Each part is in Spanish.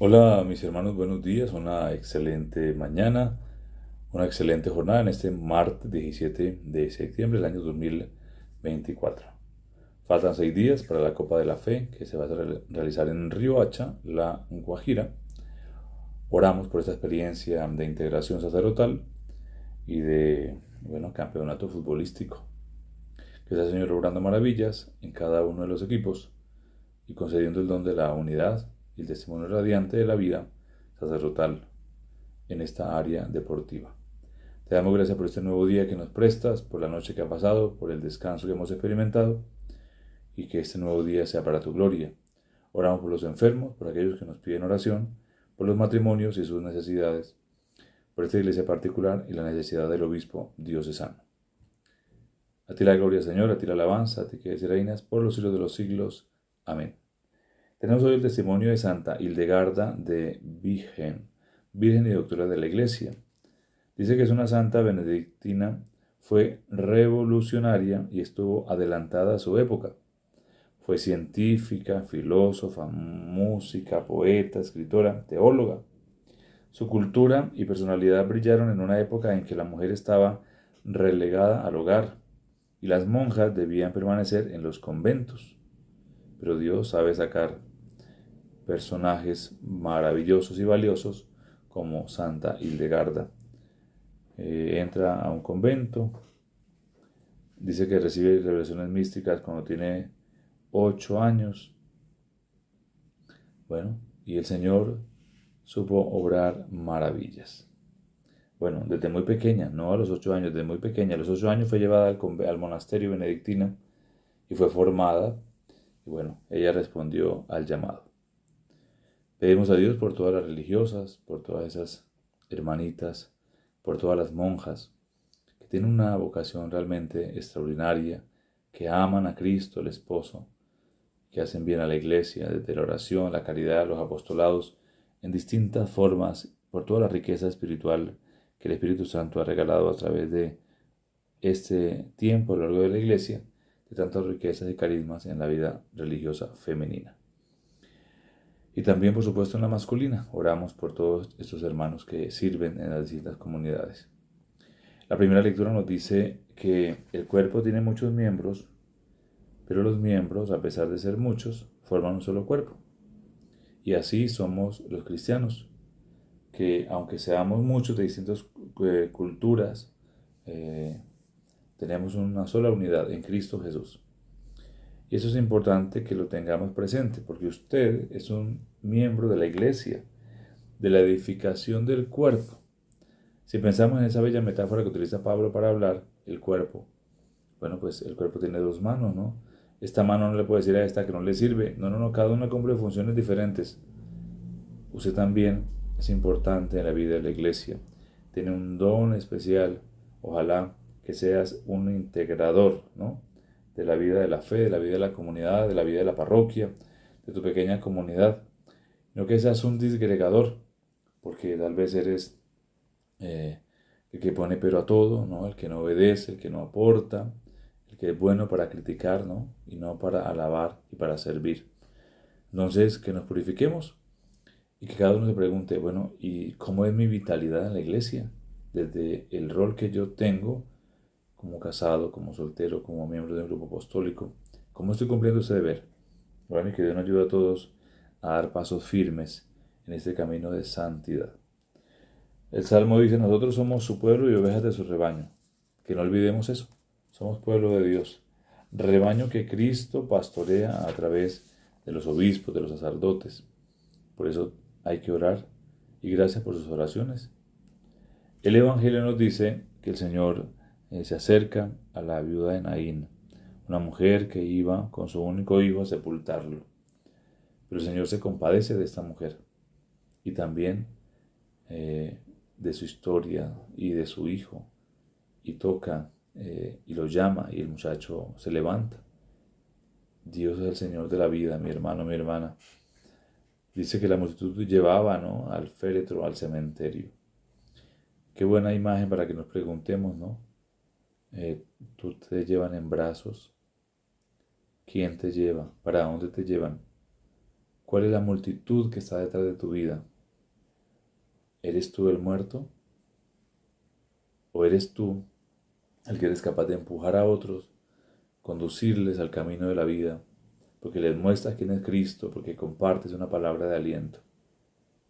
Hola mis hermanos, buenos días, una excelente mañana, una excelente jornada en este martes 17 de septiembre del año 2024. Faltan seis días para la Copa de la Fe que se va a realizar en Río Hacha, La Guajira. Oramos por esta experiencia de integración sacerdotal y de, bueno, campeonato futbolístico. Que sea Señor obrando maravillas en cada uno de los equipos y concediendo el don de la unidad y el testimonio radiante de la vida sacerdotal en esta área deportiva. Te damos gracias por este nuevo día que nos prestas, por la noche que ha pasado, por el descanso que hemos experimentado y que este nuevo día sea para tu gloria. Oramos por los enfermos, por aquellos que nos piden oración, por los matrimonios y sus necesidades, por esta iglesia particular y la necesidad del obispo diocesano. A ti la gloria, Señor, a ti la alabanza, a ti que eres reinas por los siglos de los siglos. Amén. Tenemos hoy el testimonio de Santa Hildegarda de Virgen, Virgen y Doctora de la Iglesia. Dice que es una santa benedictina, fue revolucionaria y estuvo adelantada a su época. Fue científica, filósofa, música, poeta, escritora, teóloga. Su cultura y personalidad brillaron en una época en que la mujer estaba relegada al hogar y las monjas debían permanecer en los conventos. Pero Dios sabe sacar personajes maravillosos y valiosos como Santa Hildegarda. Eh, entra a un convento, dice que recibe revelaciones místicas cuando tiene ocho años. Bueno, y el Señor supo obrar maravillas. Bueno, desde muy pequeña, no a los ocho años, desde muy pequeña. A los ocho años fue llevada al, al monasterio benedictino y fue formada. Y bueno, ella respondió al llamado. Pedimos a Dios por todas las religiosas, por todas esas hermanitas, por todas las monjas, que tienen una vocación realmente extraordinaria, que aman a Cristo, el esposo, que hacen bien a la iglesia, desde la oración, la caridad, los apostolados, en distintas formas, por toda la riqueza espiritual que el Espíritu Santo ha regalado a través de este tiempo a lo largo de la iglesia, de tantas riquezas y carismas en la vida religiosa femenina. Y también, por supuesto, en la masculina. Oramos por todos estos hermanos que sirven en las distintas comunidades. La primera lectura nos dice que el cuerpo tiene muchos miembros, pero los miembros, a pesar de ser muchos, forman un solo cuerpo. Y así somos los cristianos, que aunque seamos muchos de distintas eh, culturas, eh, tenemos una sola unidad en Cristo Jesús. Y eso es importante que lo tengamos presente, porque usted es un miembro de la iglesia, de la edificación del cuerpo. Si pensamos en esa bella metáfora que utiliza Pablo para hablar, el cuerpo, bueno, pues el cuerpo tiene dos manos, ¿no? Esta mano no le puede decir a esta que no le sirve. No, no, no, cada una cumple funciones diferentes. Usted también es importante en la vida de la iglesia. Tiene un don especial. Ojalá que seas un integrador, ¿no? De la vida de la fe, de la vida de la comunidad, de la vida de la parroquia, de tu pequeña comunidad. No que seas un disgregador, porque tal vez eres eh, el que pone pero a todo, ¿no? el que no obedece, el que no aporta, el que es bueno para criticar ¿no? y no para alabar y para servir. Entonces, que nos purifiquemos y que cada uno se pregunte, bueno, ¿y cómo es mi vitalidad en la iglesia? Desde el rol que yo tengo como casado, como soltero, como miembro de un grupo apostólico. ¿Cómo estoy cumpliendo ese deber? Bueno, que Dios nos ayude a todos a dar pasos firmes en este camino de santidad. El Salmo dice, nosotros somos su pueblo y ovejas de su rebaño. Que no olvidemos eso. Somos pueblo de Dios. Rebaño que Cristo pastorea a través de los obispos, de los sacerdotes. Por eso hay que orar y gracias por sus oraciones. El Evangelio nos dice que el Señor eh, se acerca a la viuda de Naín, una mujer que iba con su único hijo a sepultarlo. Pero el Señor se compadece de esta mujer y también eh, de su historia y de su hijo y toca eh, y lo llama y el muchacho se levanta. Dios es el Señor de la vida, mi hermano, mi hermana. Dice que la multitud llevaba ¿no? al féretro, al cementerio. Qué buena imagen para que nos preguntemos, ¿no? Eh, tú te llevan en brazos. ¿Quién te lleva? ¿Para dónde te llevan? ¿Cuál es la multitud que está detrás de tu vida? ¿Eres tú el muerto? ¿O eres tú el que eres capaz de empujar a otros, conducirles al camino de la vida, porque les muestras quién es Cristo, porque compartes una palabra de aliento?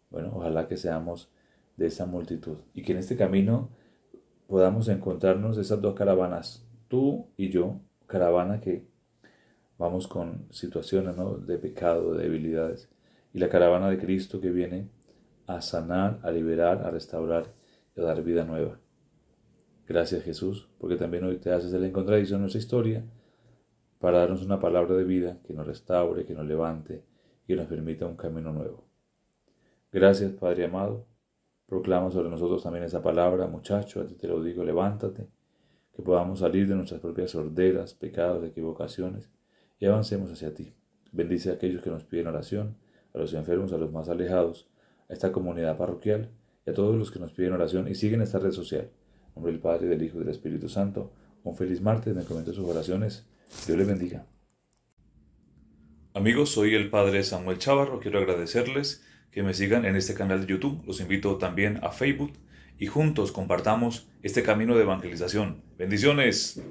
Bueno, ojalá que seamos de esa multitud y que en este camino podamos encontrarnos esas dos caravanas, tú y yo, caravana que vamos con situaciones de pecado, de debilidades, y la caravana de Cristo que viene a sanar, a liberar, a restaurar y a dar vida nueva. Gracias Jesús, porque también hoy te haces el encontradizo en nuestra historia para darnos una palabra de vida que nos restaure, que nos levante y que nos permita un camino nuevo. Gracias Padre amado Proclama sobre nosotros también esa palabra, muchacho, a ti te lo digo, levántate, que podamos salir de nuestras propias sorderas, pecados, equivocaciones y avancemos hacia ti. Bendice a aquellos que nos piden oración, a los enfermos, a los más alejados, a esta comunidad parroquial y a todos los que nos piden oración y siguen esta red social. En nombre del Padre, del Hijo y del Espíritu Santo. Un feliz martes, me comento sus oraciones. Dios les bendiga. Amigos, soy el Padre Samuel Chávarro. Quiero agradecerles que me sigan en este canal de YouTube. Los invito también a Facebook y juntos compartamos este camino de evangelización. Bendiciones.